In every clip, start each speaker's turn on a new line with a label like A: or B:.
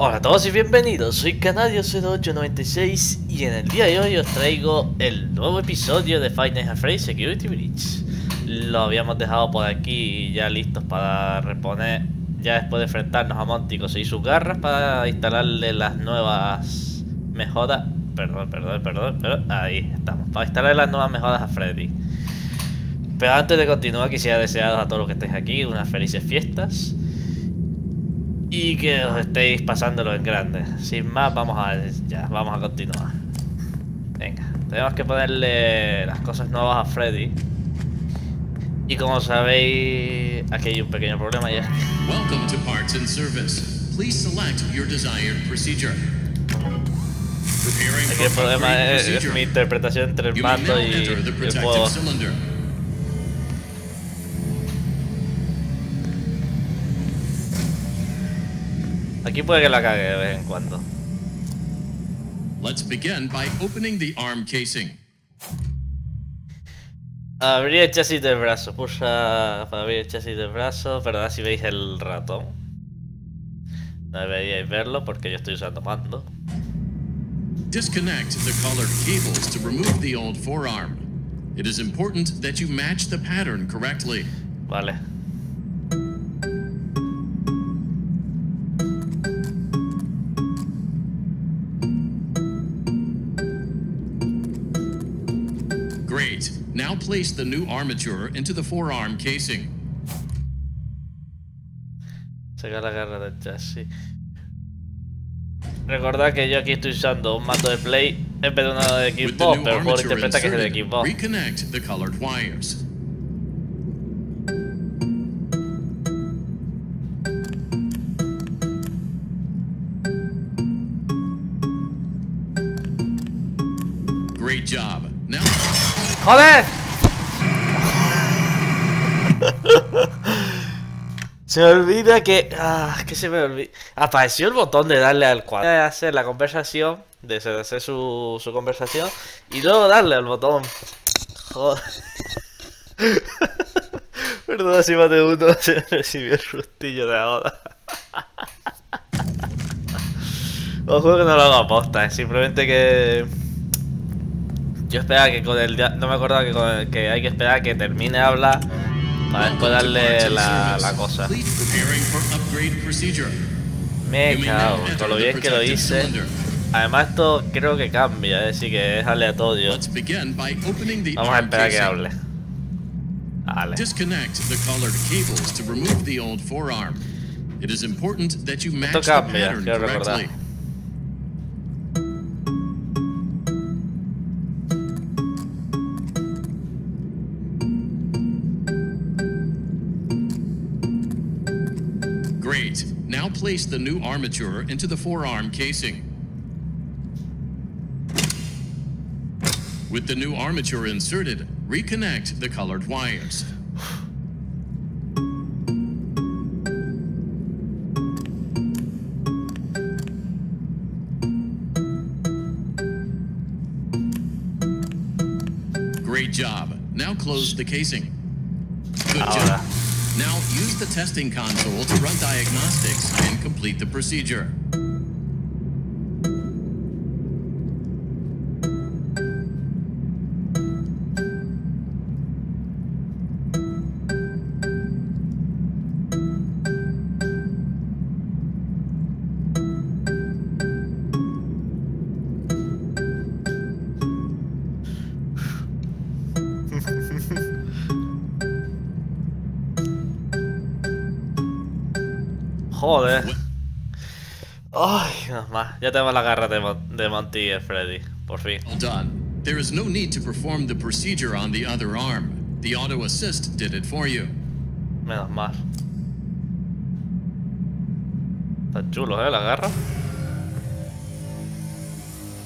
A: Hola a todos y bienvenidos, soy Canadio0896 y en el día de hoy os traigo el nuevo episodio de Five Nights at Freddy's Security Breach. Lo habíamos dejado por aquí ya listos para reponer, ya después de enfrentarnos a Monticos y sus garras para instalarle las nuevas mejoras. Perdón, perdón, perdón, perdón, ahí estamos, para instalarle las nuevas mejoras a Freddy. Pero antes de continuar quisiera desearos a todos los que estéis aquí unas felices fiestas y que os estéis pasándolo en grande. Sin más, vamos a ya, vamos a continuar. Venga, tenemos que ponerle las cosas nuevas a Freddy. Y como sabéis, aquí hay un pequeño problema ya.
B: Welcome to Parts and Service. Please select your desired procedure.
A: Aquí el problema es, mi interpretación entre el mando y el juego. Aquí puede que la cague de vez en cuando.
B: Let's begin by opening the arm casing.
A: Abrir el chasis del brazo. Pulsa para abrir el chasis del brazo. Perdón si veis el ratón. No deberíais verlo porque yo estoy usando mando.
B: Disconnect the colored cables to remove the old forearm. It is important that you match the pattern correctly.
A: Vale.
B: Great. Now place the new armature into the forearm casing.
A: Sacar la garra del chasis. Recordad que yo aquí estoy usando un mando de Play en vez de uno de Xbox, pero el juego
B: armature
A: interpreta que es de Xbox.
B: reconnect the colored wires.
A: ¡Joder! se me olvida que... Ah, que se me olvida. Apareció el botón de darle al cuadro. Hacer la conversación, de hacer su, su conversación, y luego darle al botón. Joder. Perdona si de uno se recibió el sustillo de ahora. Os juro que no lo hago aposta, es simplemente que... Yo esperaba que con el... No me acordaba que, con el- que hay que esperar a que termine de hablar para después darle la, la cosa. Me cago, con lo bien que lo hice. Además esto creo que cambia, es decir, que es aleatorio. Vamos a esperar a que hable. Vale.
B: Disconnect the colored cables Now place the new armature into the forearm casing. With the new armature inserted, reconnect the colored wires. Great job. Now close the casing. Good
A: Ahora.
B: job. Now use the testing console to run diagnostics and complete the procedure.
A: Ya tenemos la garra de, Mon- de Monty y Freddy, por fin.
B: Well done. There is no need to perform the procedure on the other arm. The auto assist did it for you.
A: Menos mal. Está chulo, ¿eh? La garra.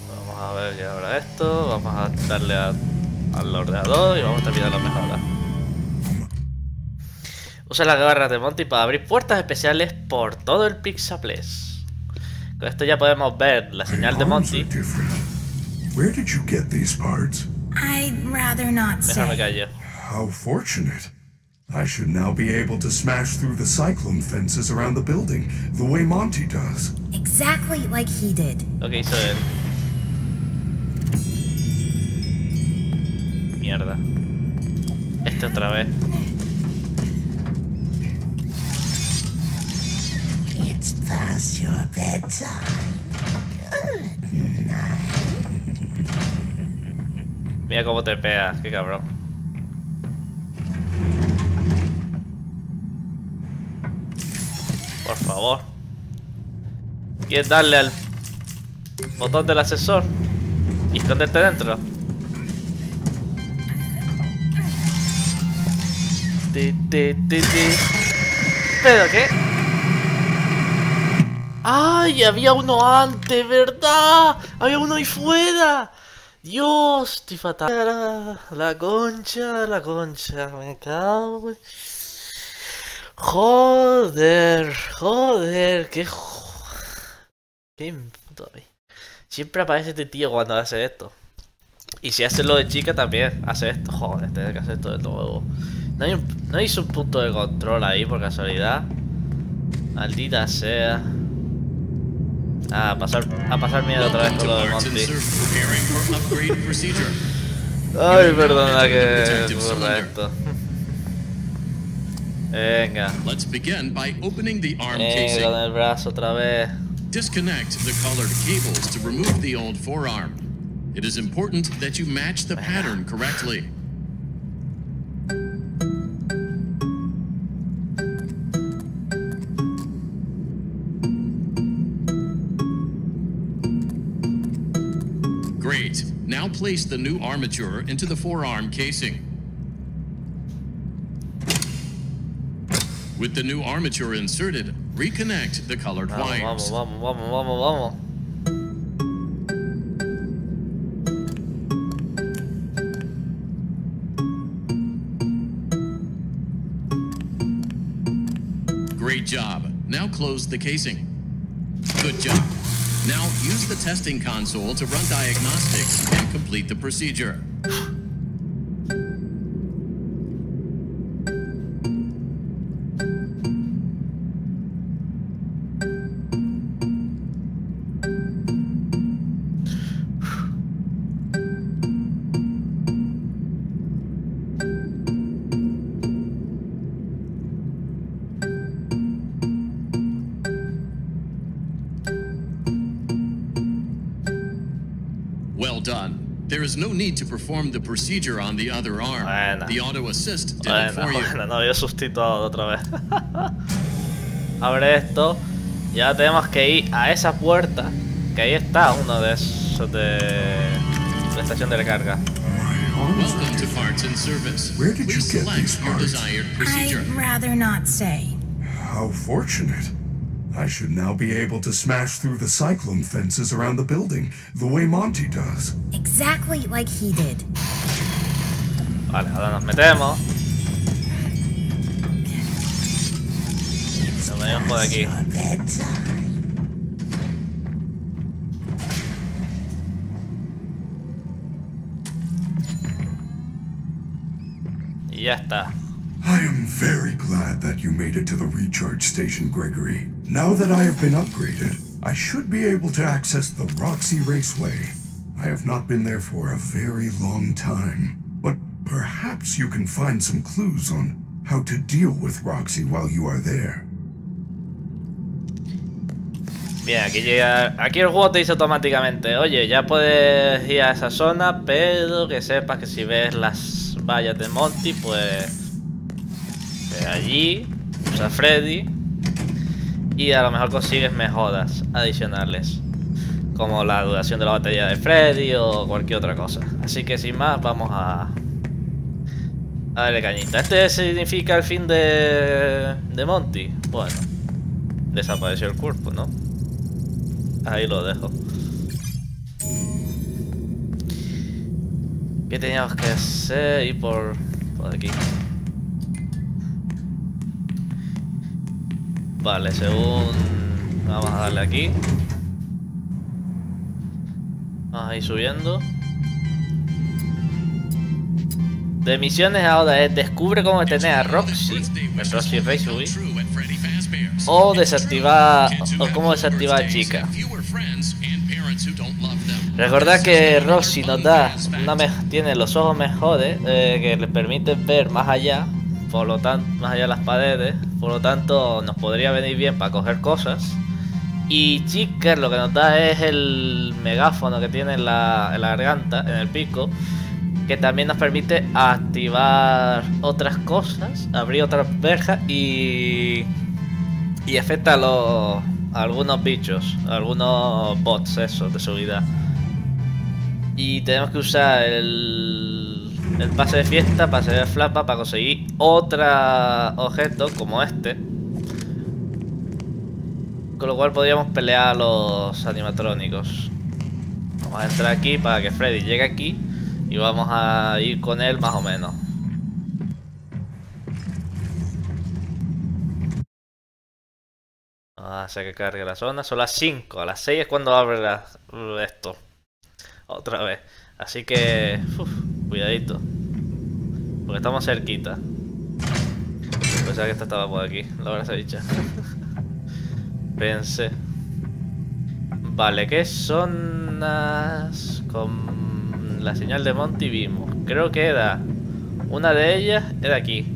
A: Vamos a ver ya ahora esto. Vamos a darle a- al ordenador y vamos a terminar la mejora. Usa las garras de Monty para abrir puertas especiales por todo el Pixaplex. Con esto ya podemos ver la señal de Monty.
C: Where did you get these parts?
D: I'd rather not
A: Déjame callo.
C: How fortunate. I should now be able to smash through the cyclone fences around the building, the way Monty does.
D: Exactly like he did.
A: Lo que hizo él. Mierda. Este otra vez.
E: Past your bedtime.
A: Mira cómo te pega, qué cabrón. Por favor. ¿Quieres darle al botón del asesor? Y esconderte dentro. ¿Pero qué? ¡Ay! Había uno antes, ¿verdad? Había uno ahí fuera. Dios, estoy fatal. La concha, la concha. Me cago. en- Joder, joder, qué Qué puto. Siempre aparece este tío cuando hace esto. Y si hace lo de chica también hace esto. Joder, tiene que hacer esto de nuevo. No, hay un- no hizo un punto de control ahí por casualidad. Maldita sea. A pasar, a pasar miedo otra vez con lo de Monty. Ay, perdona que
B: cylinder.
A: esto. Venga.
B: Let's begin by opening the arm
A: Venga con el brazo otra vez.
B: Disconnect the colored cables to remove the old forearm. It is important that you match the pattern correctly. Great. Now place the new armature into the forearm casing. With the new armature inserted, reconnect the colored
A: Vamos,
B: wires.
A: vamos, vamos, vamos, vamos, vamos.
B: Great job. Now close the casing. Good job. Now use the testing console to run diagnostics and complete the procedure. need to perform the procedure on the other arm.
A: Bueno.
B: The auto assist did it
A: Bueno,
B: for you.
A: bueno, no había sustituido otra vez. Abre esto. Y ahora tenemos que ir a esa puerta. Que ahí está uno de esos de la estación de recarga.
C: My arms
B: Welcome to Parts and Service.
C: Where did
B: Please
C: you get
B: select
C: these
B: your
C: parts?
B: desired procedure.
D: I'd rather not say.
C: How fortunate. I should now be able to smash through the cyclone fences around the building, the way Monty does.
D: Exactly like he did.
A: Vale, ahora nos metemos. Nos metemos por aquí.
E: Your.
A: Y ya está.
C: I am very glad that you made it to the recharge station, Gregory. Now that I have been upgraded, I should be able to access the Roxy Raceway. I have not been there for a very long time, but perhaps you can find some clues on how to deal with Roxy while you are there.
A: Bien, aquí llega. Aquí el juego te dice automáticamente, oye, ya puedes ir a esa zona, pero que sepas que si ves las vallas de Monty, pues. Ve allí, usa Freddy. Y a lo mejor consigues mejoras adicionales. Como la duración de la batería de Freddy o cualquier otra cosa. Así que sin más, vamos a. A darle cañita. ¿Este significa el fin de. de Monty? Bueno. Desapareció el cuerpo, ¿no? Ahí lo dejo. ¿Qué teníamos que hacer? Ir por, por aquí. Vale, según... Vamos a darle aquí. Vamos a ir subiendo. de misiones ahora es descubre cómo detener a Roxy, el Roxy Raceway, o desactivar o cómo desactivar a Chica. Recordad que Roxy nos da una tiene los ojos mejores eh, que le permiten ver más allá, por lo tanto, más allá de las paredes, por lo tanto nos podría venir bien para coger cosas. Y Chica lo que nos da es el megáfono que tiene en la, garganta, en el pico, que también nos permite activar otras cosas, abrir otras verjas y, y afecta a, los, algunos bichos, algunos bots esos de subida. Y tenemos que usar el, el pase de fiesta, pase de flapa para conseguir otro objeto como este. Con lo cual podríamos pelear a los animatrónicos. Vamos a entrar aquí para que Freddy llegue aquí y vamos a ir con él más o menos. Hacer que cargue la zona. Son las 5. A las 6 es cuando abre esto. Otra vez. Así que... cuidadito. Porque estamos cerquita. Pensaba que esta estaba por aquí. La verdad se ha dicho. Pensé. Vale, ¿qué zonas con la señal de Monty vimos. Creo que era... Una de ellas era aquí.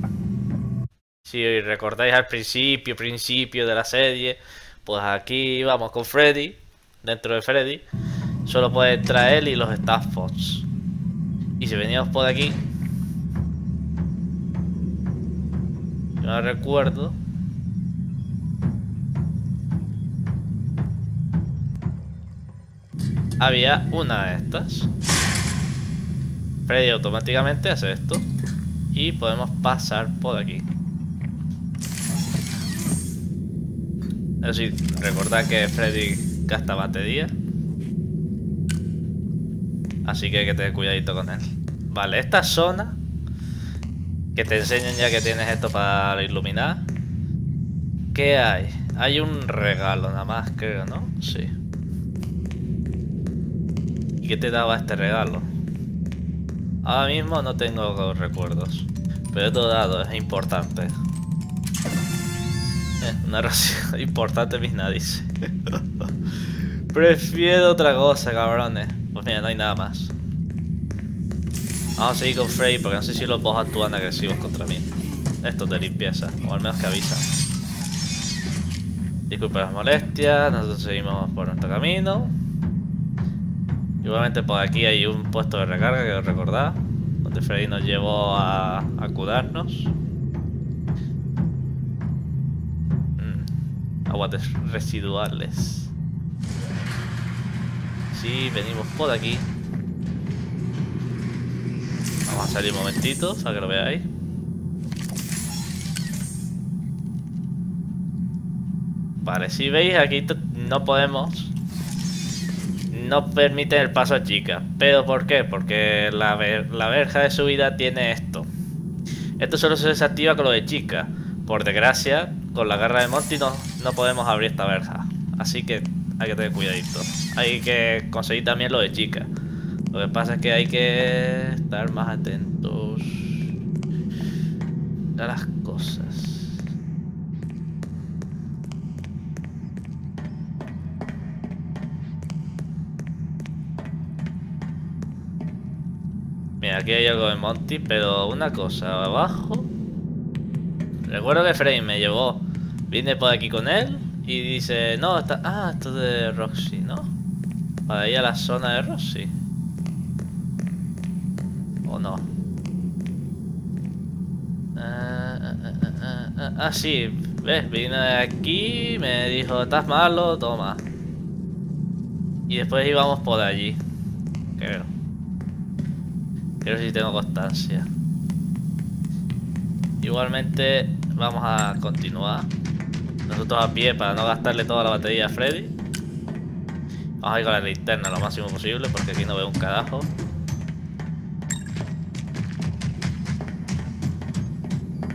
A: Si recordáis al principio, principio de la serie, pues aquí vamos con Freddy, dentro de Freddy. Solo puede entrar él y los Staff Fox. Y si veníamos por aquí... Yo no recuerdo... Había una de estas. Freddy automáticamente hace esto. Y podemos pasar por aquí. Eso sí, recordad que Freddy gasta batería. Así que hay que tener cuidadito con él. Vale, esta zona que te enseñan ya que tienes esto para iluminar. ¿Qué hay? Hay un regalo nada más, creo, ¿no? Sí. ¿Y qué te daba este regalo? Ahora mismo no tengo recuerdos. Pero todo dado es importante. Eh, una ración importante mis narices. Prefiero otra cosa, cabrones. Pues mira, no hay nada más. Vamos a seguir con Frey porque no sé si los boss actúan agresivos contra mí. Esto es de limpieza, o al menos que avisan. Disculpen las molestias, nosotros seguimos por nuestro camino. Igualmente por aquí hay un puesto de recarga, que recordar, donde Freddy nos llevó a, a curarnos. Mm, aguas residuales. Sí, venimos por aquí. Vamos a salir un momentito para que lo veáis. Vale, si veis aquí no podemos no permite el paso a chica. ¿Pero por qué? Porque la, la verja de subida tiene esto. Esto solo se desactiva con lo de chica. Por desgracia, con la garra de Monty no, no podemos abrir esta verja. Así que hay que tener cuidadito. Hay que conseguir también lo de chica. Lo que pasa es que hay que estar más atentos a las cosas. Mira, aquí hay algo de Monty, pero una cosa, abajo... Recuerdo que Frame me llevó, vine por aquí con él y dice, no, está... Ah, esto es de Roxy, ¿no? Para ir a la zona de Roxy. ¿O no? Ah, ah, ah, ah, sí, ves, vine de aquí, me dijo, estás malo, toma. Y después íbamos por allí. Creo. Ver si tengo constancia. Igualmente vamos a continuar. Nosotros a pie para no gastarle toda la batería a Freddy. Vamos a ir con la linterna lo máximo posible porque aquí no veo un carajo.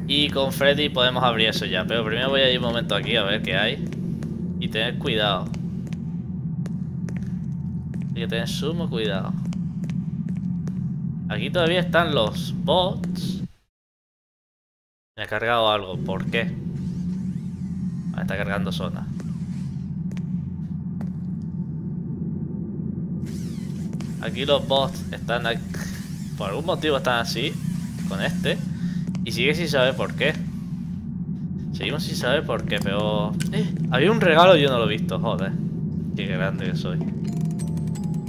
A: Y con Freddy podemos abrir eso ya. Pero primero voy a ir un momento aquí a ver qué hay. Y tener cuidado. Hay que tener sumo cuidado. Aquí todavía están los bots. Me ha cargado algo. ¿Por qué? Ah, está cargando zona. Aquí los bots están... aquí- Por algún motivo están así. Con este. Y sigue sin saber por qué. Seguimos sin saber por qué, pero... Eh, había un regalo y yo no lo he visto, joder. Qué grande que soy.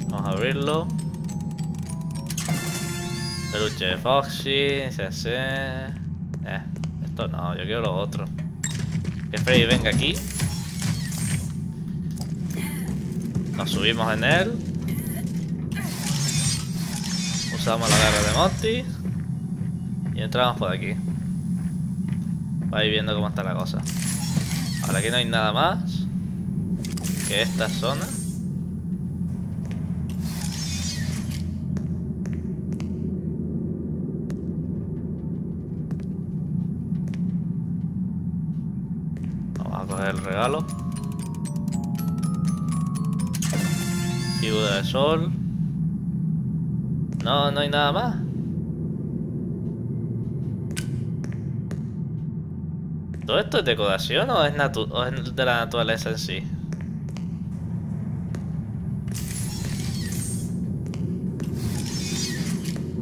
A: Vamos a abrirlo. Peluche de Foxy, CC... Eh, esto no, yo quiero lo otro. Que Freddy venga aquí. Nos subimos en él. Usamos la garra de Monty. Y entramos por aquí. Va ir viendo cómo está la cosa. Ahora aquí no hay nada más que esta zona. Vamos a coger el regalo. Figura de sol. No, no hay nada más. ¿Todo esto es decoración o es, natu- o es de la naturaleza en sí?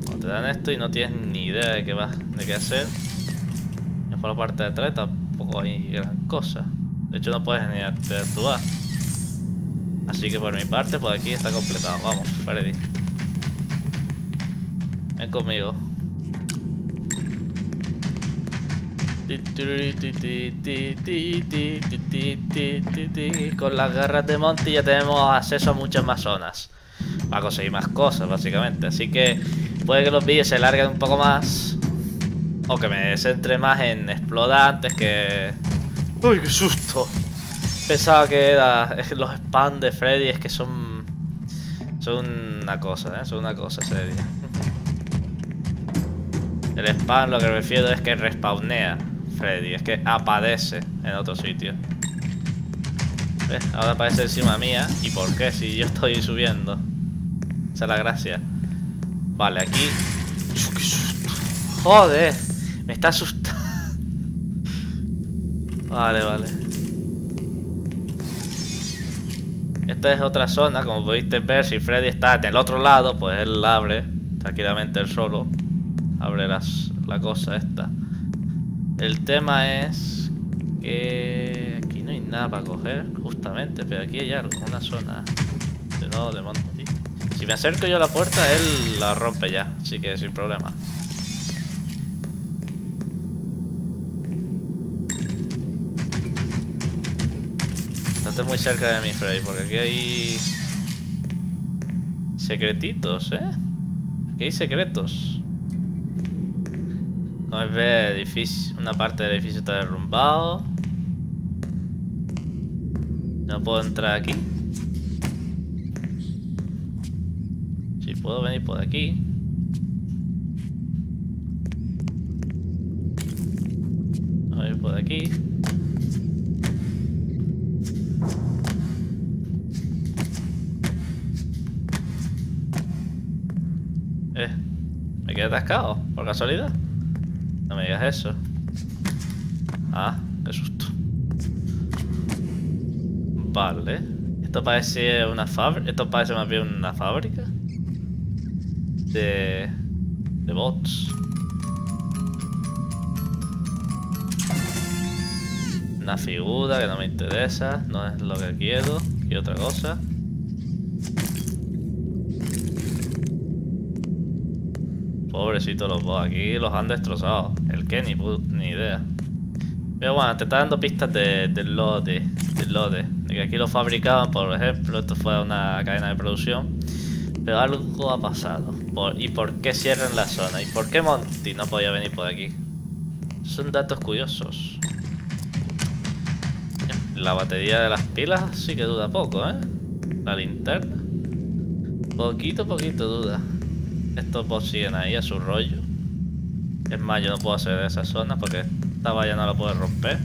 A: Cuando te dan esto y no tienes ni idea de qué va, de qué hacer. Y por la parte de atrás tampoco hay gran cosa. De hecho no puedes ni interactuar. Así que por mi parte por aquí está completado. Vamos, Freddy. Conmigo. Con las garras de Monty ya tenemos acceso a muchas más zonas. Para conseguir más cosas, básicamente. Así que puede que los vídeos se larguen un poco más. O que me centre más en explorar antes que... ¡Uy, qué susto! Pensaba que era los spam de Freddy es que son... Son una cosa, ¿eh? Son una cosa seria. El spam lo que refiero es que respawnea Freddy, es que aparece en otro sitio. ¿Ves? Ahora aparece encima mía. ¿Y por qué? Si yo estoy subiendo. Esa es la gracia. Vale, aquí. Joder, me está asustando. Vale, vale. Esta es otra zona, como pudiste ver, si Freddy está del otro lado, pues él abre tranquilamente él solo. Abre la cosa esta. El tema es que aquí no hay nada para coger, justamente, pero aquí hay algo, una zona de nuevo de Monty. Si me acerco yo a la puerta, él la rompe ya, así que sin problema. No estés muy cerca de mí, Freddy, porque aquí hay... Secretitos, ¿eh? Aquí hay secretos. Como ve, edificio, una parte del edificio está derrumbado. No puedo entrar aquí. Si puedo venir por aquí. A ver por aquí. Eh, me quedé atascado, por casualidad. No me digas eso. Ah, qué susto. Vale. Esto parece una fábrica. Esto parece más bien una fábrica. De. de bots. Una figura que no me interesa. No es lo que quiero. Quiero otra cosa. Pobrecito los bots, aquí los han destrozado. El que ni, ni idea. Pero bueno, te está dando pistas de- del lote. Del lote. De que aquí lo fabricaban, por ejemplo, esto fue una cadena de producción. Pero algo ha pasado. ¿Y por qué cierran la zona? ¿Y por qué Monty no podía venir por aquí? Son datos curiosos. La batería de las pilas sí que duda poco, ¿eh? La linterna. Poquito, poquito duda. Estos bots siguen ahí a su rollo. Es más, yo no puedo hacer esa zona porque esta valla no la puedo romper.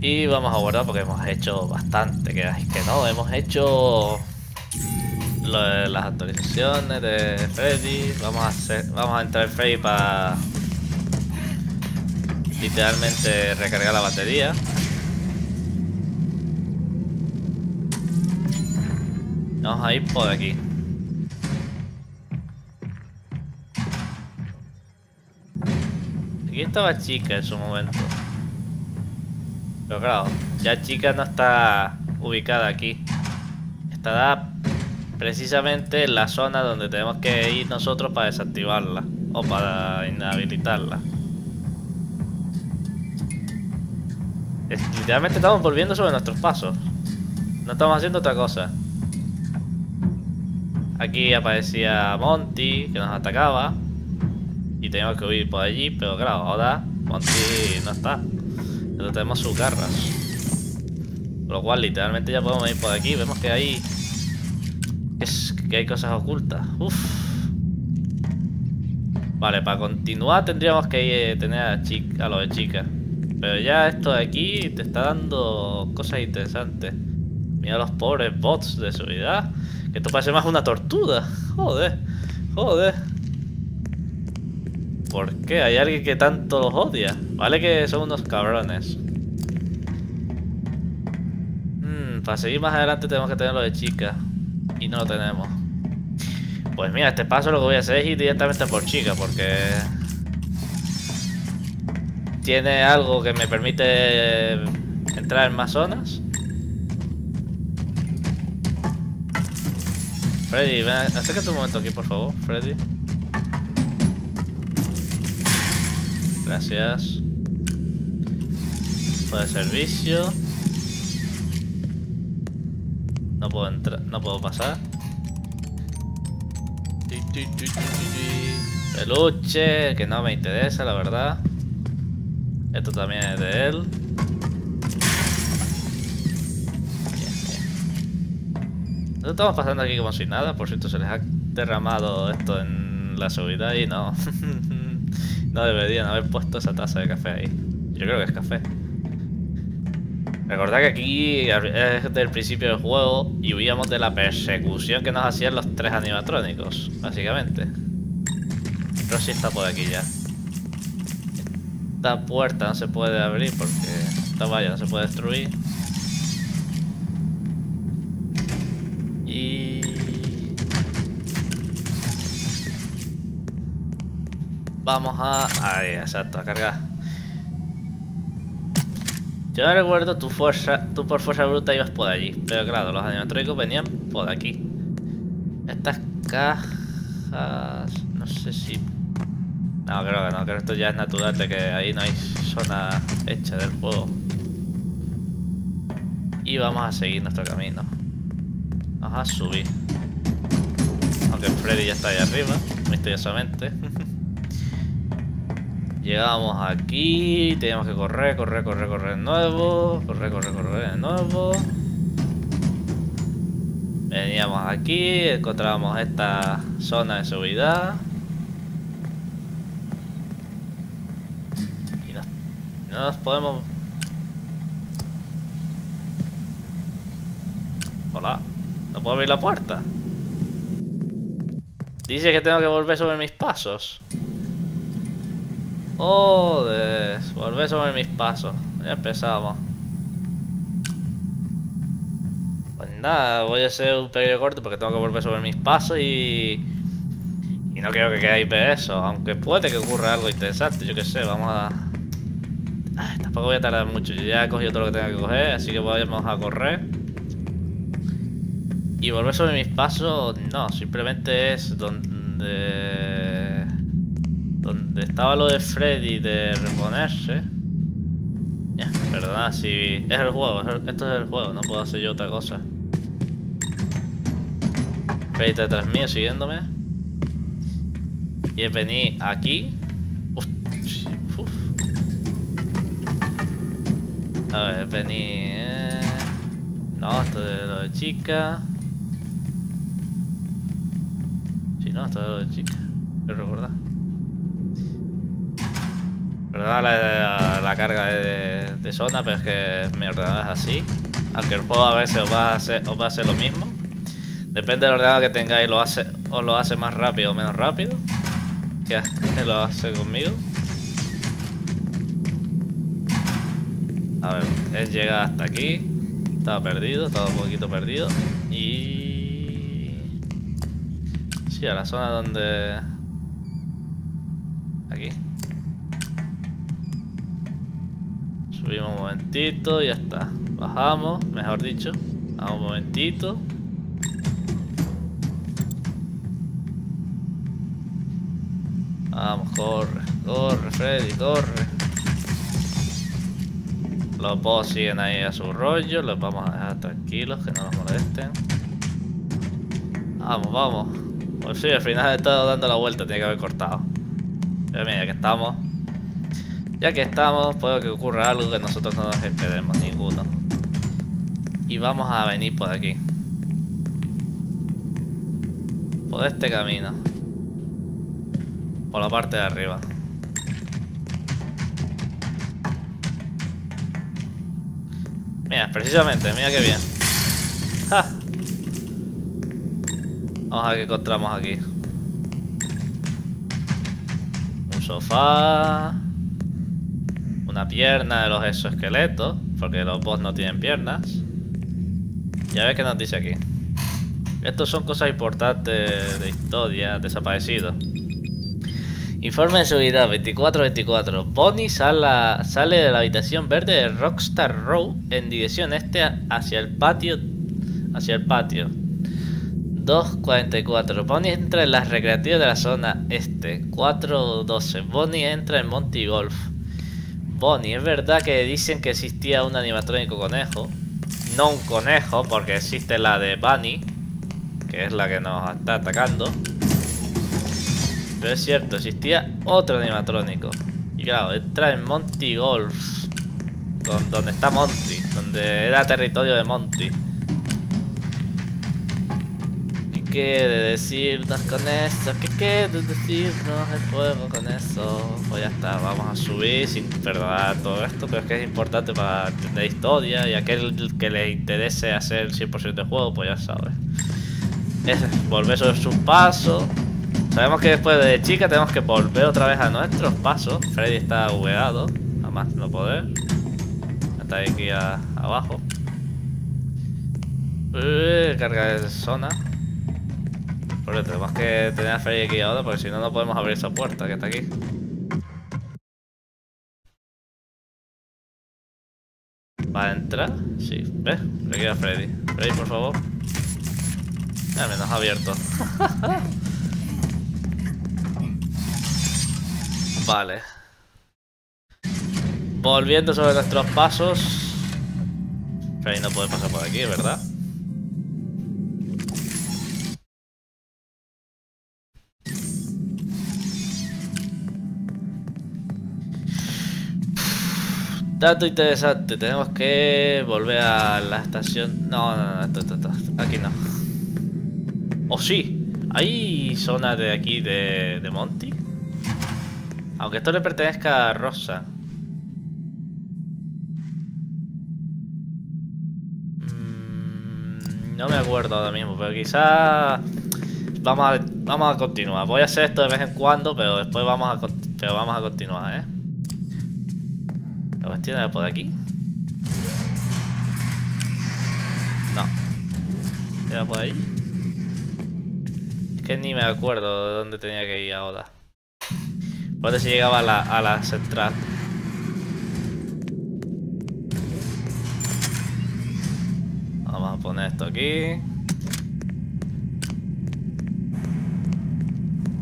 A: Y vamos a guardar porque hemos hecho bastante. Que, que no, hemos hecho las actualizaciones de Freddy. Vamos a hacer, vamos a entrar en Freddy para literalmente recargar la batería. Vamos a ir por aquí. Aquí estaba chica en su momento. Pero claro, ya chica no está ubicada aquí. Estará precisamente en la zona donde tenemos que ir nosotros para desactivarla o para inhabilitarla. literalmente estamos volviendo sobre nuestros pasos. No estamos haciendo otra cosa. Aquí aparecía Monty que nos atacaba. Y teníamos que huir por allí, pero claro, ahora Monty no está. Pero tenemos sus garras. Lo cual literalmente ya podemos ir por aquí. Vemos que hay... Es que hay cosas ocultas. Uf. Vale, para continuar tendríamos que tener a, chica, a lo de chica. Pero ya esto de aquí te está dando cosas interesantes. Mira los pobres bots de seguridad. Que esto parece más una tortuga. Joder, joder. ¿Por qué? Hay alguien que tanto los odia. Vale que son unos cabrones. Hmm, para seguir más adelante tenemos que tenerlo de chica. Y no lo tenemos. Pues mira, este paso lo que voy a hacer es ir directamente por chica, porque tiene algo que me permite entrar en más zonas. Freddy, ven, acércate un momento aquí, por favor, Freddy. Gracias. Por servicio. No puedo entrar, no puedo pasar. Peluche, que no me interesa, la verdad. Esto también es de él. No estamos pasando aquí como si nada. Por cierto, se les ha derramado esto en la subida y no. no deberían haber puesto esa taza de café ahí. Yo creo que es café. Recordad que aquí es del principio del juego y huíamos de la persecución que nos hacían los tres animatrónicos, básicamente. Pero sí está por aquí ya. Esta puerta no se puede abrir porque esta valla no se puede destruir. Y... Vamos a... Ahí, exacto, a cargar. Yo recuerdo tu fuerza, tú por fuerza bruta ibas por allí, pero claro, los animatrónicos venían por aquí. Estas cajas... No sé si no, creo que no, creo que esto ya es natural de que ahí no hay zona hecha del juego. Y vamos a seguir nuestro camino. A subir. Aunque Freddy ya está ahí arriba, misteriosamente. Llegamos aquí, tenemos que correr, correr, correr, correr de nuevo. Correr, correr, correr de nuevo. Veníamos aquí, encontramos esta zona de seguridad. No nos podemos... Hola. ¿No puedo abrir la puerta? Dice que tengo que volver sobre mis pasos. Joder, volver sobre mis pasos. Ya empezamos. Pues nada, voy a hacer un pequeño corte porque tengo que volver sobre mis pasos y... Y no quiero que quede ver eso, aunque puede que ocurra algo interesante, yo qué sé, vamos a... Ay, tampoco voy a tardar mucho. Ya he cogido todo lo que tenga que coger, así que vamos a correr. Y volver sobre mis pasos, no, simplemente es donde... Donde estaba lo de Freddy de reponerse. Ya, perdona, si... Es el juego, esto es el juego, no puedo hacer yo otra cosa. Freddy detrás mío siguiéndome. Y venir aquí A ver, vení. Eh... No, esto es lo de chica. No, lo de chica. Quiero recordar. Perdona la, la, carga de, zona, pero es que mi ordenador es así. Aunque el juego a veces os va a hacer, os va a hacer lo mismo. Depende del ordenador que tengáis, lo hace, o lo hace más rápido o menos rápido. Que que lo hace conmigo. A ver, él llega hasta aquí. Estaba perdido, estaba un poquito perdido. Y... A la zona donde... Aquí. Subimos un momentito y ya está. Bajamos, mejor dicho. Vamos un momentito. Vamos, corre, corre, Freddy, corre. Los boss siguen ahí a su rollo, los vamos a dejar tranquilos, que no nos molesten. Vamos, vamos. Pues sí, al final he estado dando la vuelta, tiene que haber cortado. Pero mira, ya que estamos. Ya que estamos, puede que ocurra algo que nosotros no nos esperemos, ninguno. Y vamos a venir por aquí. Por este camino. Por la parte de arriba. Mira, precisamente, mira qué bien. ¡Ja! Vamos a ver qué encontramos aquí. Un sofá. Una pierna de los exoesqueletos. Porque los boss no tienen piernas. Y a ver qué nos dice aquí. Estos son cosas importantes de historia, desaparecidos. Informe de seguridad 2424. Bonnie sale, sale de la habitación verde de Rockstar Row en dirección este hacia el patio. Hacia el patio. 2.44. Bonnie entra en las recreativas de la zona este. 4.12. Bonnie entra en Monty Golf. Bonnie, es verdad que dicen que existía un animatrónico conejo. No un conejo, porque existe la de Bunny, que es la que nos está atacando. Pero es cierto, existía otro animatrónico. Y claro, entra en Monty Golf. Donde está Monty. Donde era territorio de Monty. ¿Qué quiere decirnos con eso? ¿Qué quiere decirnos el juego con eso? Pues ya está, vamos a subir sin perdonar todo esto. Pero es que es importante para entender historia. Y aquel que le interese hacer 100% de juego, pues ya sabe. Es volver sobre sus pasos. Sabemos que después de chica tenemos que volver otra vez a nuestros pasos. Freddy está bugueado, a más no poder. Está aquí abajo. Uy, carga de zona. Pero tenemos que tener a Freddy aquí ahora porque si no, no podemos abrir esa puerta que está aquí. ¿Va a entrar? Sí, ¿ves? Le queda Freddy. Freddy, por favor. Ya menos abierto. Vale. Volviendo sobre nuestros pasos. Freddy no puede pasar por aquí, ¿verdad? Dato interesante, tenemos que volver a la estación... No, no, no, esto, aquí no. ¿O sí? ¿Hay zona de aquí de, Monty? Aunque esto le pertenezca a Rosa. Mm, No me acuerdo ahora mismo, pero quizá vamos a, vamos a continuar. Voy a hacer esto de vez en cuando, pero después vamos a, pero vamos a continuar, ¿eh? La cuestión era por aquí. No. ¿Era por ahí? Es que ni me acuerdo de dónde tenía que ir ahora. Por se llegaba a la, a la central. Vamos a poner esto aquí.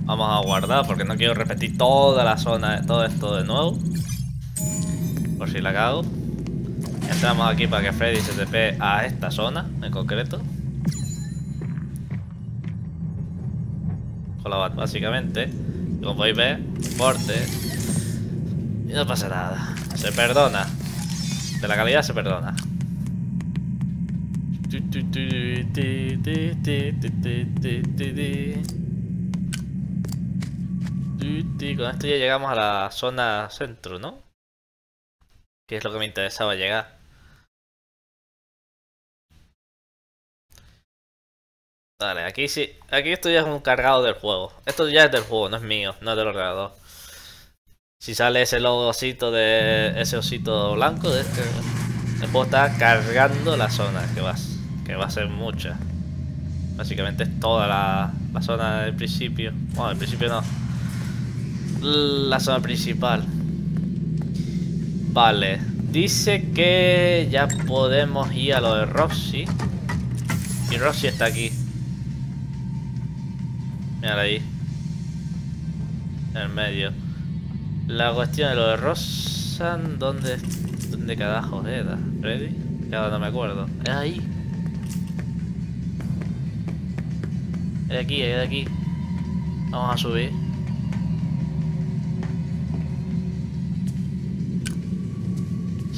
A: Vamos a guardar porque no quiero repetir toda la zona, todo esto de nuevo por si la cago. Entramos aquí para que Freddy se tepe a esta zona en concreto. Con la básicamente. Como podéis ver, porte. Y no pasa nada. Se perdona. De la calidad se perdona. Con esto ya llegamos a la zona centro, ¿no? Que es lo que me interesaba llegar. Vale, aquí sí. Aquí esto ya es un cargado del juego. Esto ya es del juego, no es mío, no es del ordenador. Si sale ese logocito de ese osito blanco, de este, el juego está cargando la zona que vas, que va a ser mucha. Básicamente es toda la, zona del principio. Bueno, del principio no. La zona principal. Vale. Dice que ya podemos ir a lo de Roxy. Y Roxy está aquí. Mira ahí. En el medio. La cuestión de lo de Rosan, ¿dónde, dónde carajo era? ¿Ready? Ya no me acuerdo. Es ahí. Es de aquí, es de aquí. Vamos a subir.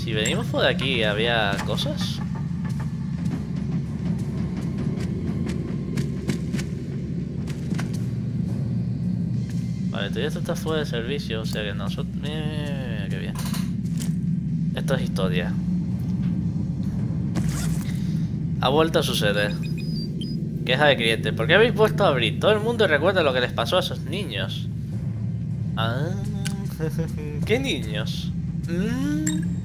A: Si venimos por aquí, ¿había cosas? Vale, todavía esto está fuera de servicio, o sea que nosotros... Mira, mira, mira, qué bien. Esto es historia. Ha vuelto a suceder. Queja de cliente. ¿Por qué habéis puesto a abrir? Todo el mundo recuerda lo que les pasó a esos niños. Ah, ¿Qué niños? Mm.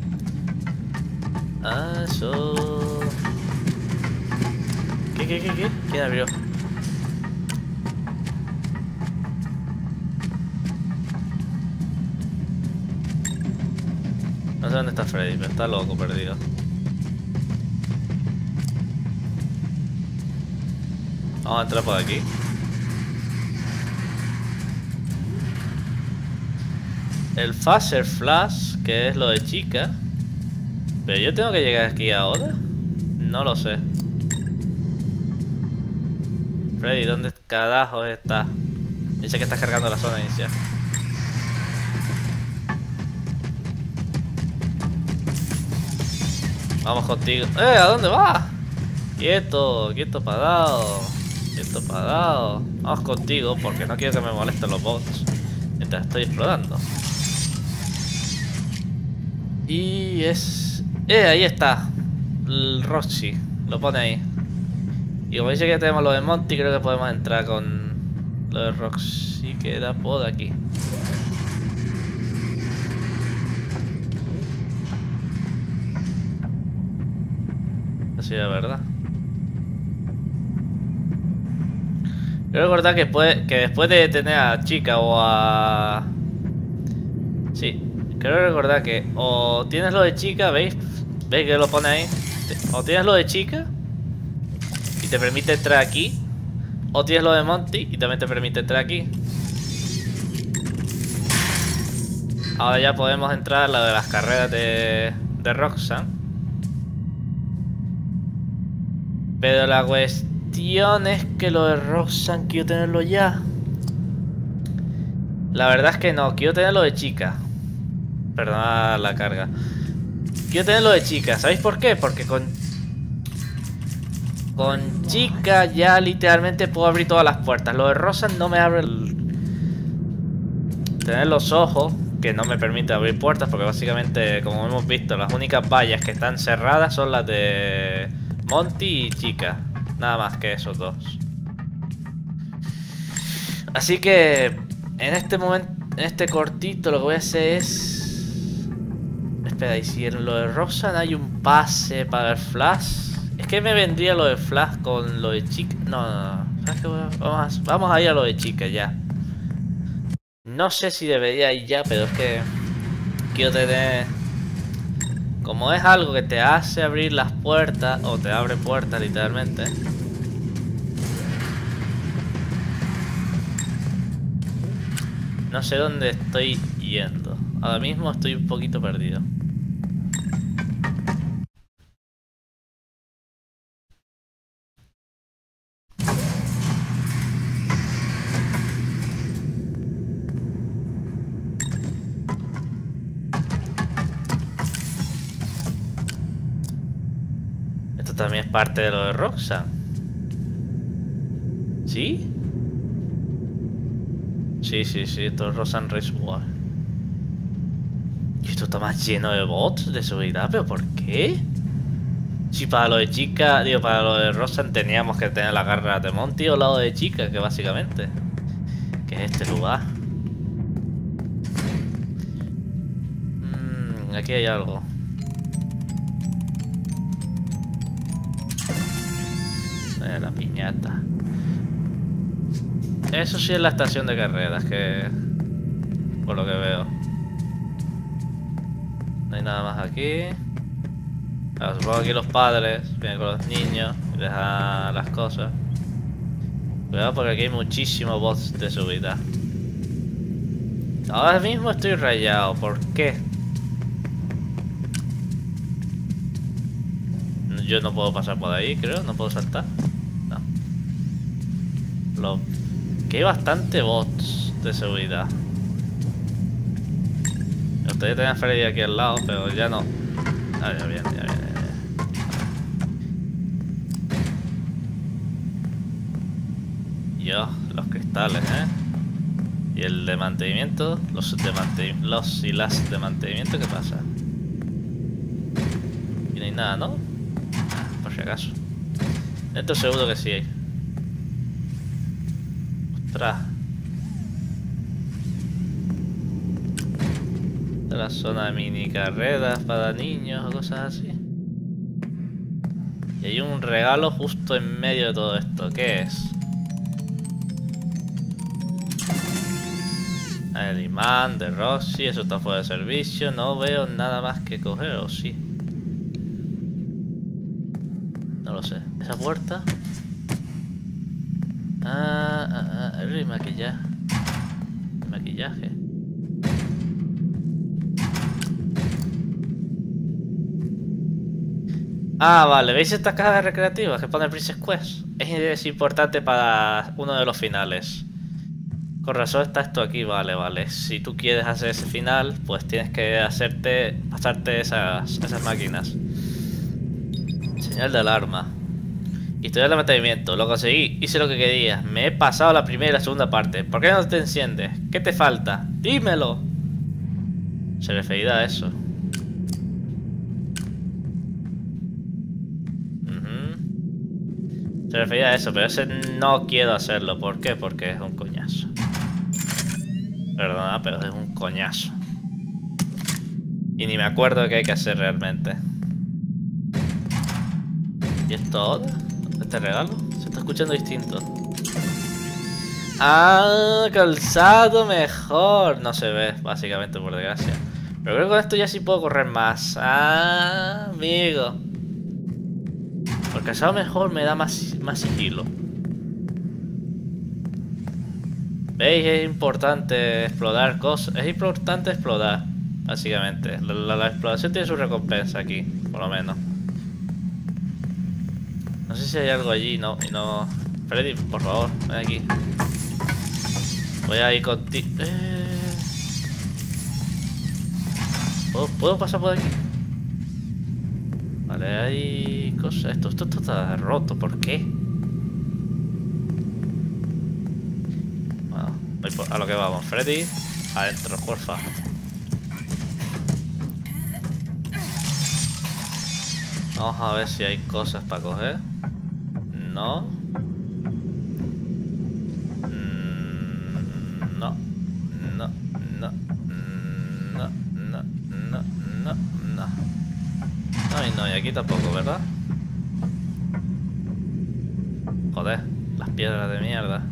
A: Ah, eso... ¿Qué, qué, qué, qué? ¿Quién abrió? No sé dónde está Freddy, pero está loco perdido. Vamos a entrar por aquí. El Phaser Flash, que es lo de chica. Pero yo tengo que llegar aquí ahora. No lo sé. Freddy, ¿dónde carajo está? Dice que está cargando la zona inicial. Vamos contigo. ¡Eh! ¿A dónde vas? Quieto, quieto parado. Quieto parado. Vamos contigo porque no quiero que me molesten los bots. Mientras estoy explorando. Y es... ¡Eh! Ahí está. El Roxy. Lo pone ahí. Y como dice que ya tenemos lo de Monty, creo que podemos entrar con lo de Roxy que era por aquí. Así de verdad. Quiero recordar que, puede, que después de tener a chica o a... Sí, quiero recordar que o tienes lo de chica, ¿veis? ¿Veis que lo pone ahí? O tienes lo de chica y te permite entrar aquí. O tienes lo de Monty y también te permite entrar aquí. Ahora ya podemos entrar a la de las carreras de, de Roxanne. Pero la cuestión es que lo de Roxanne quiero tenerlo ya. La verdad es que no, quiero tenerlo de chica. Perdona la carga. Quiero tenerlo de chica. ¿Sabéis por qué? Porque con... Con chica ya literalmente puedo abrir todas las puertas. Lo de Roxanne no me abre el... Tener los ojos, que no me permite abrir puertas, porque básicamente, como hemos visto, las únicas vallas que están cerradas son las de... Monty y Chica. Nada más que esos dos. Así que en este momento, en este cortito, lo que voy a hacer es... Espera, y si lo de Roxanne hay un pase para el Flash... Es que me vendría lo de Flash con lo de Chica... No, no, no. Vamos, a, vamos a ir a lo de Chica ya. No sé si debería ir ya, pero es que... Quiero tener... Como es algo que te hace abrir las puertas, o te abre puertas literalmente. No sé dónde estoy yendo. Ahora mismo estoy un poquito perdido. Parte de lo de Roxanne. ¿Sí? Sí, sí, sí, esto es Roxanne War. Y esto está más lleno de bots de seguridad, ¿pero por qué? Si para lo de chica, digo, para lo de Rosan teníamos que tener la carrera de Monty o lado de chica, que básicamente. Que es este lugar. Mm, aquí hay algo. La piñata. Eso sí es la estación de carreras, que... Por lo que veo. No hay nada más aquí. Claro, supongo aquí los padres vienen con los niños y les dan las cosas. Cuidado porque aquí hay muchísimos bots de subida. Ahora mismo estoy rayado. ¿Por qué? Yo no puedo pasar por ahí, creo. No puedo saltar. No. Lo... Que hay bastante bots de seguridad. Me gustaría tener a Freddy aquí al lado, pero ya no. Ah, ya viene, ya viene. Yo, los cristales, ¿eh? Y el de mantenimiento, los de mantenimiento, los y las de mantenimiento, ¿qué pasa? Y no hay nada, ¿no? Ah, por si acaso. Esto seguro que sí hay. De la zona de mini carreras para niños o cosas así. Y hay un regalo justo en medio de todo esto. ¿Qué es? El imán de Roxy, eso está fuera de servicio. No veo nada más que coger, ¿o sí? No lo sé. ¿Esa puerta? Ah, el maquillaje. Maquillaje. Ah, vale, ¿veis estas cajas recreativas que pone Princess Quest? Es importante para uno de los finales. Con razón está esto aquí, vale, vale. Si tú quieres hacer ese final, pues tienes que hacerte, pasarte esas, esas máquinas. Señal de alarma. Historia de mantenimiento, lo conseguí, hice lo que quería. Me he pasado la primera y la segunda parte. ¿Por qué no te enciendes? ¿Qué te falta? Dímelo. Se referirá a eso. Se refería a eso, pero ese no quiero hacerlo. ¿Por qué? Porque es un coñazo. Perdona, pero es un coñazo. Y ni me acuerdo qué hay que hacer realmente. ¿Y esto? ¿Este regalo? Se está escuchando distinto. Ah, calzado mejor. No se ve, básicamente, por desgracia. Pero creo que con esto ya sí puedo correr más. Ah, amigo. Por calzado mejor me da más, más sigilo. ¿Veis? Es importante explorar cosas. Es importante explorar, básicamente. La, la- la exploración tiene su recompensa aquí, por lo menos. No sé si hay algo allí, no, y no... Freddy, por favor, ven aquí. Voy a ir contigo. Eh... ¿Puedo, puedo pasar por aquí? Vale, hay cosas... Esto, esto, esto está roto, ¿por qué? Bueno, voy a lo que vamos. Freddy, adentro, porfa. Vamos a ver si hay cosas para coger. ¿no? No, no, no, no, no, no, no, no. Ay, no, y aquí tampoco, ¿verdad? Joder, las piedras de mierda.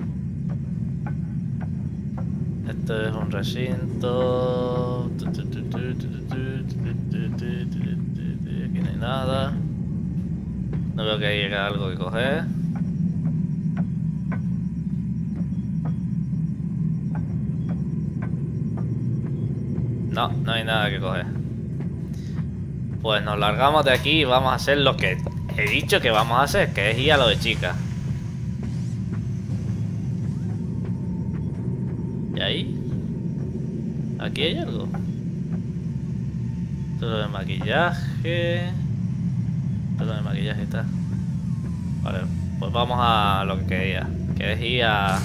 A: Esto es un recinto. Aquí no hay nada. No veo que haya algo que coger. No, no hay nada que coger. Pues nos largamos de aquí y vamos a hacer lo que he dicho que vamos a hacer, que es ir a lo de chica. ¿Y ahí? ¿Aquí hay algo? Todo de maquillaje. Todo de maquillaje está. Vale, pues vamos a lo que quería. Que es ir a...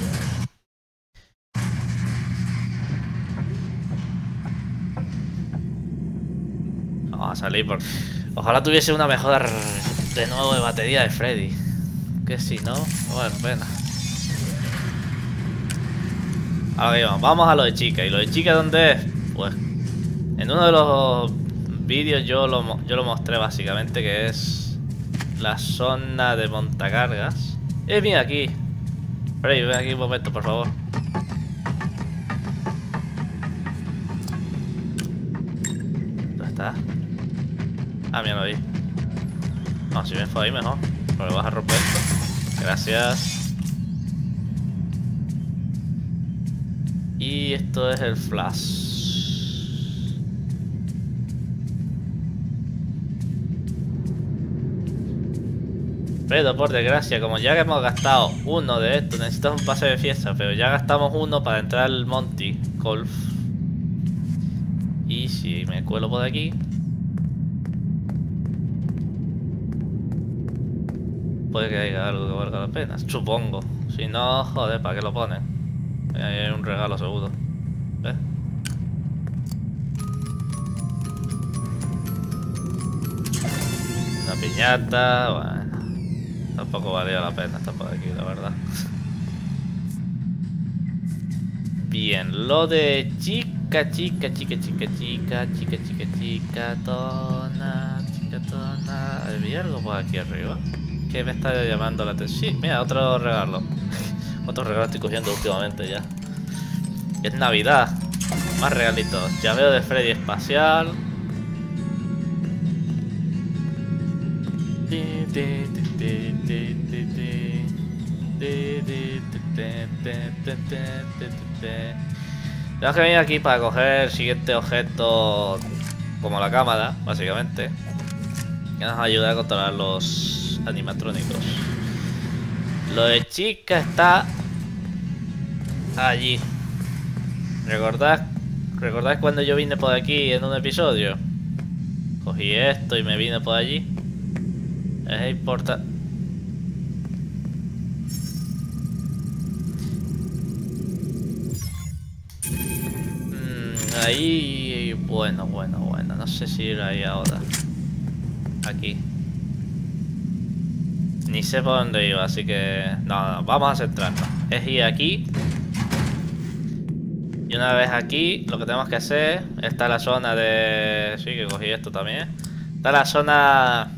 A: salir por... Ojalá tuviese una mejor De nuevo de batería de Freddy. Que si no, bueno, pena. Ahora vamos, vamos a lo de chica. ¿Y lo de chica dónde es? Pues en uno de los vídeos yo lo, yo lo mostré básicamente que es la zona de montacargas. Eh, mira aquí. Freddy, ven aquí un momento, por favor. No, si ven por ahí mejor. Porque vas a romper esto. Gracias. Y esto es el flash. Pero por desgracia, como ya hemos gastado uno de estos, necesito un pase de fiesta, pero ya gastamos uno para entrar al Monty Golf. Y si me cuelo por aquí, puede que haya algo que valga la pena, supongo. Si no, joder, ¿para qué lo ponen? Ahí hay un regalo seguro. ¿Ves? Una piñata, bueno. Tampoco valía la pena estar por aquí, la verdad. Bien, lo de chica, chica, chica, chica, chica, chica, chica, chica, tona, chica, tona. ¿Había algo por aquí arriba? que me está llamando la atención. Sí, mira, otro regalo. otro regalo estoy cogiendo últimamente ya. Es Navidad. Más regalitos. Llaveo de Freddy espacial. Tenemos que venir aquí para coger el siguiente objeto como la cámara, básicamente. Que nos ayuda a controlar los animatrónicos. Lo de chica está allí. ¿Recordad? ¿Recordad cuando yo vine por aquí en un episodio? Cogí esto y me vine por allí. Es importante. Mm, ahí, bueno, bueno, bueno. No sé si ir ahí ahora. Aquí. Ni sé por dónde iba, así que... No, vamos a centrarnos. Es ir aquí. Y una vez aquí, lo que tenemos que hacer... Está la zona de... Sí, que cogí esto también. Está la zona...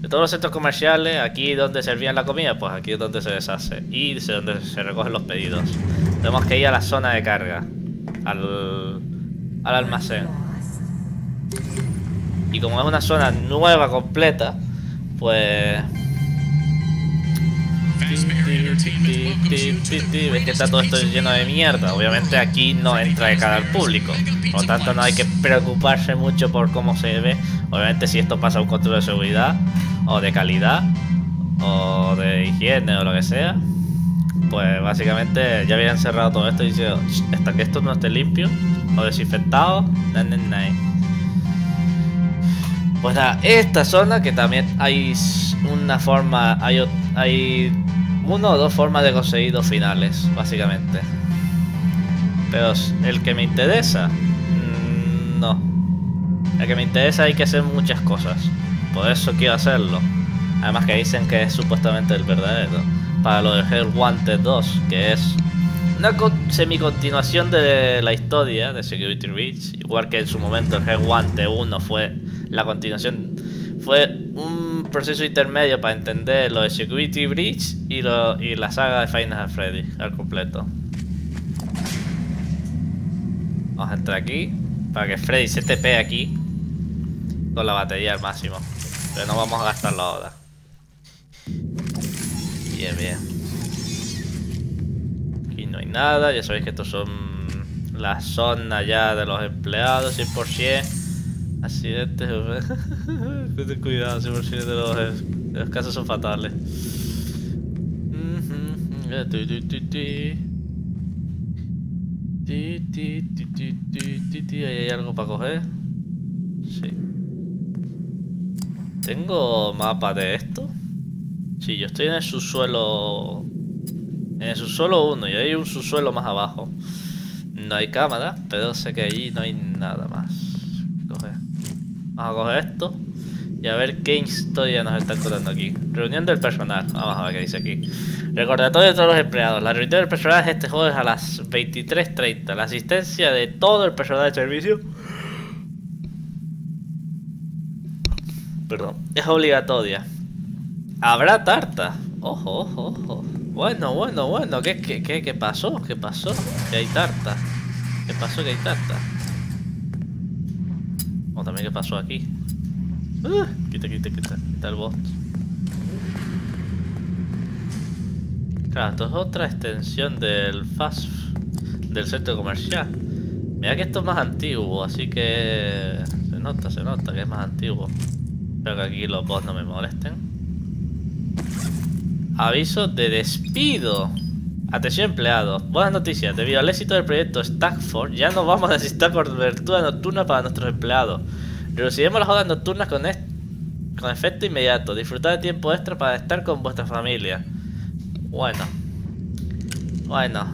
A: De todos los centros comerciales, aquí donde servían la comida, pues aquí es donde se deshace. Y es donde se recogen los pedidos. Tenemos que ir a la zona de carga. Al, al almacén. Y como es una zona nueva, completa, pues... Ves que está todo esto lleno de mierda. Obviamente aquí no entra de cara al público. Por lo tanto no hay que preocuparse mucho por cómo se ve. Obviamente si esto pasa a un control de seguridad o de calidad o de higiene o lo que sea. Pues básicamente ya habían cerrado todo esto y dicho hasta que esto no esté limpio o desinfectado. na, na". Pues nada, esta zona que también hay una forma, hay, hay uno o dos formas de conseguir dos finales, básicamente. Pero el que me interesa, mm, no. El que me interesa hay que hacer muchas cosas. Por eso quiero hacerlo. Además que dicen que es supuestamente el verdadero. Para lo de Hell Wanted 2, que es una con- semi-continuación de la historia de Security Breach. Igual que en su momento el Hell Wanted 1 fue la continuación. Fue un proceso intermedio para entender lo de Security Breach y, lo, y la saga de Final Freddy al completo. Vamos a entrar aquí para que Freddy se TP aquí con la batería al máximo. Pero no vamos a gastarlo ahora. Bien, bien. Hay nada. Ya sabéis que estos son las zonas ya de los empleados 100%. Accidentes. Ten cuidado, 100% de los, de los casos son fatales. Ti. ¿Ahí hay algo para coger? Sí. ¿Tengo mapa de esto? Sí, yo estoy en el subsuelo... En el subsuelo 1 y hay un subsuelo más abajo. No hay cámara, pero sé que allí no hay nada más. Coger. Vamos a coger esto. Y a ver qué historia nos están contando aquí. Reunión del personal. Vamos a ver qué dice aquí. Recordatorio de todos los empleados. La reunión del personal de este juego es a las 23.30. La asistencia de todo el personal de servicio. Perdón. Es obligatoria. Habrá tarta. Ojo, ojo, ojo. Bueno, bueno, bueno. ¿Qué, qué, qué, qué pasó? ¿Qué pasó? Que hay tarta. ¿Qué pasó que hay tarta? O también qué pasó aquí. Uh, quita, quita, quita. Quita el bot. Claro, esto es otra extensión del fast del centro comercial. Mira que esto es más antiguo, así que se nota, se nota que es más antiguo. Espero que aquí los bots no me molesten. Aviso de despido. Atención empleados, buenas noticias. Debido al éxito del proyecto Stackford, ya no vamos a necesitar cobertura nocturna para nuestros empleados. Reduciremos las horas nocturnas con, con efecto inmediato. Disfrutar de tiempo extra para estar con vuestra familia. Bueno. Bueno.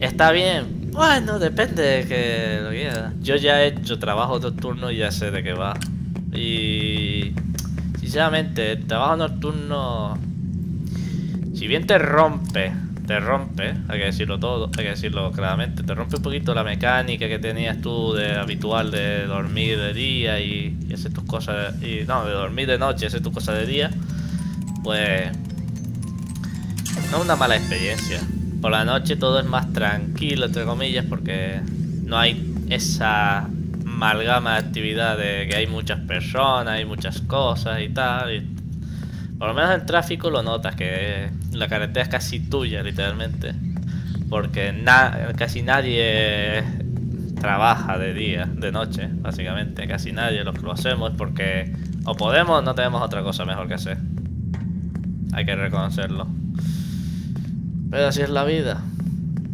A: Está bien. Bueno, depende de que lo quiera. Yo ya he hecho trabajo nocturno y ya sé de qué va. Y... Sinceramente, el trabajo nocturno... Si bien te rompe, te rompe, hay que decirlo todo, hay que decirlo claramente, te rompe un poquito la mecánica que tenías tú de habitual de dormir de día y, hacer tus cosas, y no, de dormir de noche y hacer tus cosas de día, pues no es una mala experiencia. Por la noche todo es más tranquilo, entre comillas, porque no hay esa amalgama de actividad de que hay muchas personas, hay muchas cosas y tal. Y por lo menos en tráfico lo notas, que la carretera es casi tuya, literalmente. Porque na casi nadie trabaja de día, de noche, básicamente. Casi nadie. Los que lo hacemos porque o podemos o no tenemos otra cosa mejor que hacer. Hay que reconocerlo. Pero así es la vida.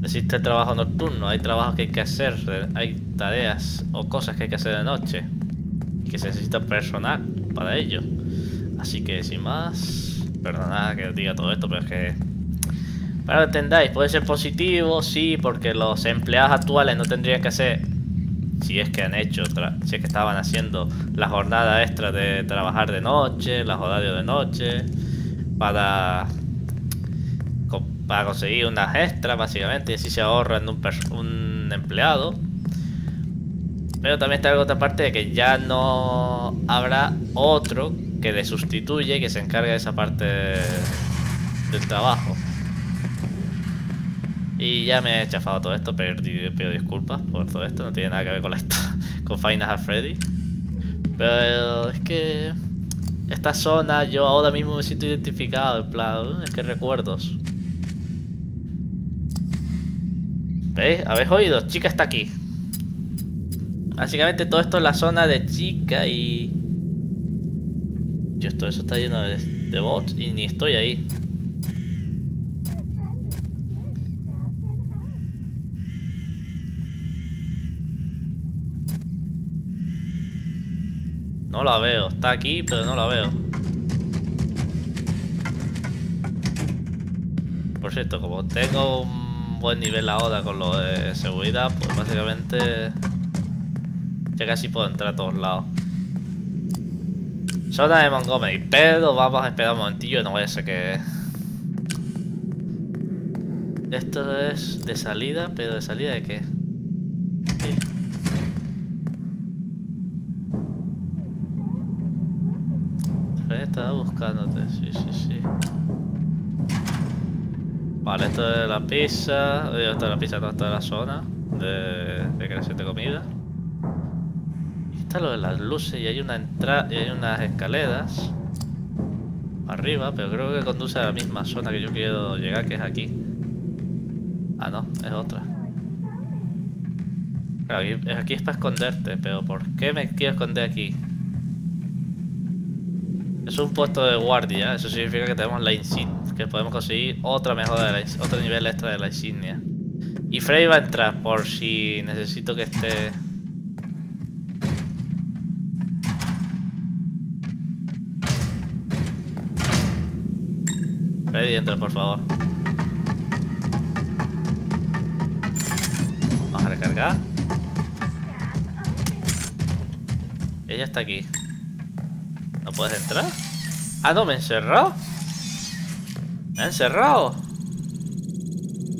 A: Existe el trabajo nocturno, hay trabajos que hay que hacer, hay tareas o cosas que hay que hacer de noche. Y que se necesita personal para ello. Así que sin más, perdonad que diga todo esto, pero es que... Para que entendáis, puede ser positivo, sí, porque los empleados actuales no tendrían que hacer, si es que han hecho, si es que estaban haciendo la jornada extra de trabajar de noche, las horarios de noche, para para conseguir unas extras básicamente y así se ahorran un, un empleado. Pero también está la otra parte de que ya no habrá otro que le sustituye que se encargue de esa parte del trabajo y ya me he chafado todo esto pero pido disculpas por todo esto no tiene nada que ver con la con Final a Freddy pero es que esta zona yo ahora mismo me siento identificado en plan es que recuerdos ¿Veis? ¿Habéis oído? Chica está aquí. Básicamente todo esto es la zona de chica y... Todo eso está lleno de, de bots y ni estoy ahí. No la veo. Está aquí, pero no la veo. Por cierto, como tengo un buen nivel ahora con lo de seguridad, pues básicamente ya casi puedo entrar a todos lados. Zona de Montgomery, pero vamos a esperar un momentillo, no voy a ser que... Esto es de salida, pero ¿de salida de qué? Sí. Estaba buscándote, sí, sí, sí. Vale, esto es la pizza. Esto es la pizza, toda la zona de, de creación de comida. Está lo de las luces y hay una entrada y hay unas escaleras arriba, pero creo que conduce a la misma zona que yo quiero llegar, que es aquí. Ah, no, es otra. aquí, aquí es para esconderte, pero ¿por qué me quiero esconder aquí? Es un puesto de guardia, eso significa que tenemos la insignia que podemos conseguir otra mejora, de otro nivel extra de la insignia. Y Frey va a entrar por si necesito que esté... Freddy, entra por favor. Vamos a recargar. Ella está aquí. ¿No puedes entrar? Ah, no, me he encerrado. ¿Me he encerrado?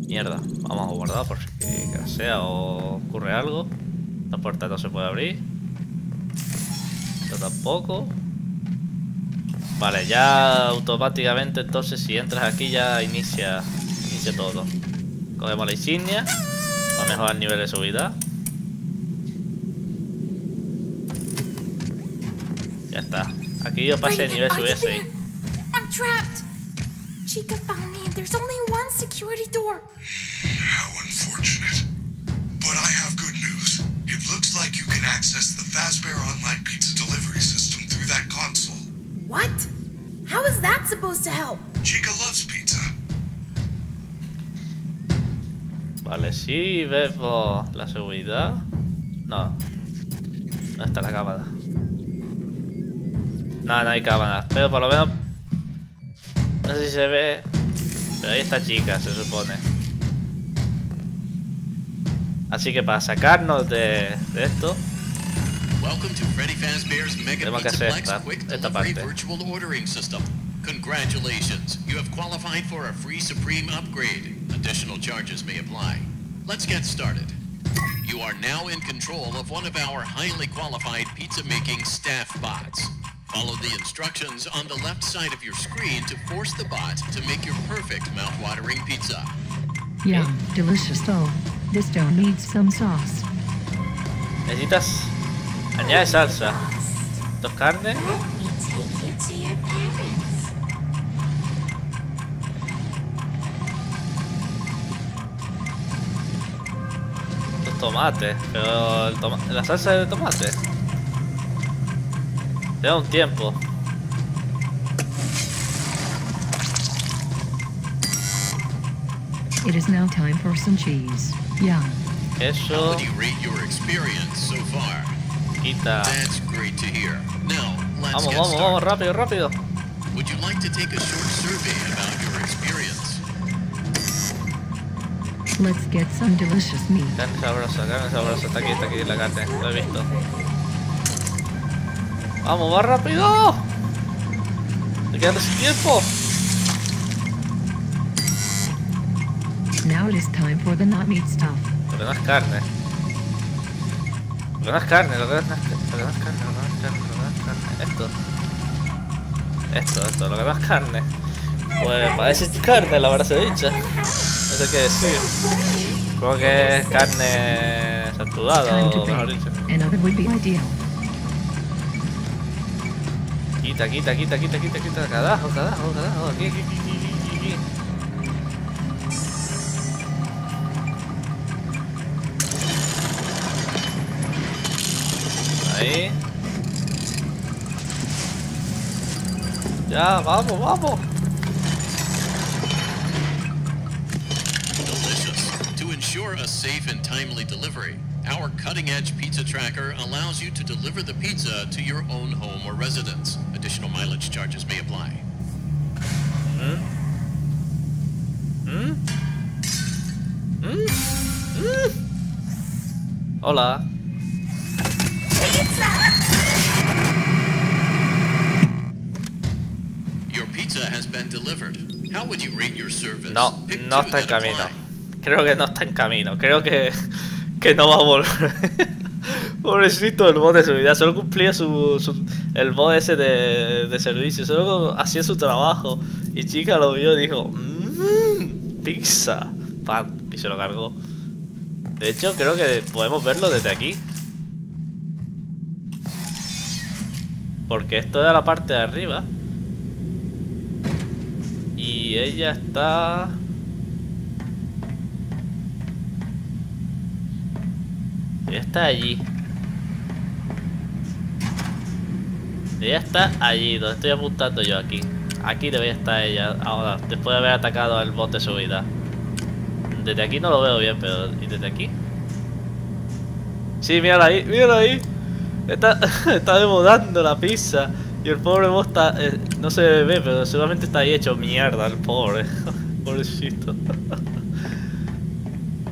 A: Mierda. Vamos a guardar por si que sea o ocurre algo. La puerta no se puede abrir. Esto tampoco. Vale, ya automáticamente entonces si entras aquí ya inicia, inicia todo. Cogemos la insignia. Para mejorar el nivel de subida. Ya está. Aquí yo pasé el nivel
D: I
A: subida
D: did
A: 6.
D: it. I'm trapped. Chica found me and there's only one security door.
C: How unfortunate. But I have good news. It looks like you can access the Fazbear Online Pizza delivery system through that console.
D: What? How is that supposed to help?
C: Chica loves pizza.
A: Vale, sí vemos la seguridad. No. No está la cámara. No, no hay cámara. Pero por lo menos. No sé si se ve. Pero ahí está chica, se supone. Así que para sacarnos de, de esto.
B: Welcome to Freddy Fazbear's Mega
A: Tenemos que
B: Pizza
A: hacer
B: Plex
A: esta-
B: Quick
A: esta
B: Delivery
A: parte.
B: Virtual Ordering System. Congratulations, you have qualified for a free Supreme upgrade. Additional charges may apply. Let's get started. You are now in control of one of our highly qualified pizza-making staff bots. Follow the instructions on the left side of your screen to force the bot to make your perfect mouth-watering pizza.
F: Yum, delicious though. This dough needs some sauce.
A: Necesitas. Añade salsa. Dos carnes. Dos tomates. Pero el toma- la salsa es de tomate. Te da un tiempo.
F: It is now time for some cheese.
B: How
A: Queso.
B: would you rate your experience so far?
A: Quita.
B: That's great to hear. Now, let's
A: Vamos, vamos, vamos, rápido, rápido.
B: Would you like to take a short survey about your experience?
F: Let's get some delicious meat.
A: Carne sabrosa, carne sabrosa. Está aquí, está aquí la carne. Lo he visto. Vamos, va rápido. Te quedas sin tiempo.
F: Now it is time for the not meat stuff.
A: Carne. Lo es carne, lo que no es, lo es carne, lo es carne, lo es carne. Esto. Esto, esto, lo es carne. Pues parece carne la verdad se dicha. No sé qué decir. Creo que es carne saturada o mejor dicho. Quita, quita, quita, quita, quita, quita. Carajo. Aquí, aquí, aquí, aquí, aquí, Ahí. Ya, vamos, vamos.
B: Delicious. To ensure a safe and timely delivery, our cutting-edge pizza tracker allows you to deliver the pizza to your own home or residence. Additional mileage charges may apply. Hmm? Hmm? Hmm? Hmm? Hola.
A: No, no está en camino. Creo que no está en camino. Creo que, que no va a volver. Pobrecito el bot de seguridad. Solo cumplía su, su- el bot ese de, de servicio. Solo hacía su trabajo. Y chica lo vio y dijo: mmm, pizza. Pan. Y se lo cargó. De hecho, creo que podemos verlo desde aquí. Porque esto era la parte de arriba. Y ella está... Ella está allí. Ella está allí, donde estoy apuntando yo aquí. Aquí debería estar ella ahora, después de haber atacado al bot de subida. Desde aquí no lo veo bien, pero... ¿Y desde aquí? Sí, mírala ahí, mírala ahí. Está, está demorando la pizza. Y el pobre bot está... eh, no se ve, pero seguramente está ahí hecho mierda el pobre. Pobrecito.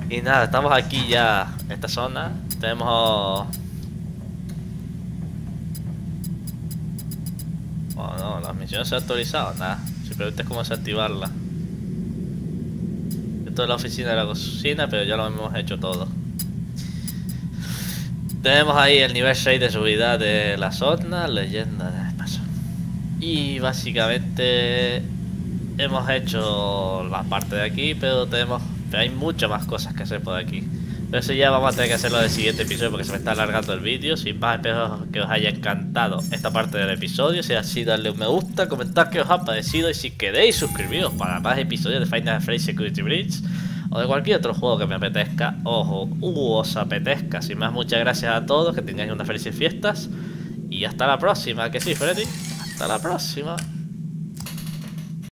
A: y nada, estamos aquí ya en esta zona. Tenemos... No, las misiones se han actualizado, nada. Simplemente es cómo desactivarlas. Esto es la oficina de la cocina, pero ya lo hemos hecho todo. Tenemos ahí el nivel 6 de subida de la zona, leyenda de. Y básicamente hemos hecho la parte de aquí, pero tenemos pero hay muchas más cosas que hacer por aquí. Pero eso ya vamos a tener que hacerlo en el siguiente episodio porque se me está alargando el vídeo. Sin más, espero que os haya encantado esta parte del episodio. Si así, darle un me gusta, comentar qué os ha parecido y si queréis suscribiros para más episodios de Final Fantasy Security Breach o de cualquier otro juego que me apetezca ojo, u os apetezca. Sin más, muchas gracias a todos, que tengáis unas felices fiestas y hasta la próxima, que sí, Freddy. Hasta la próxima.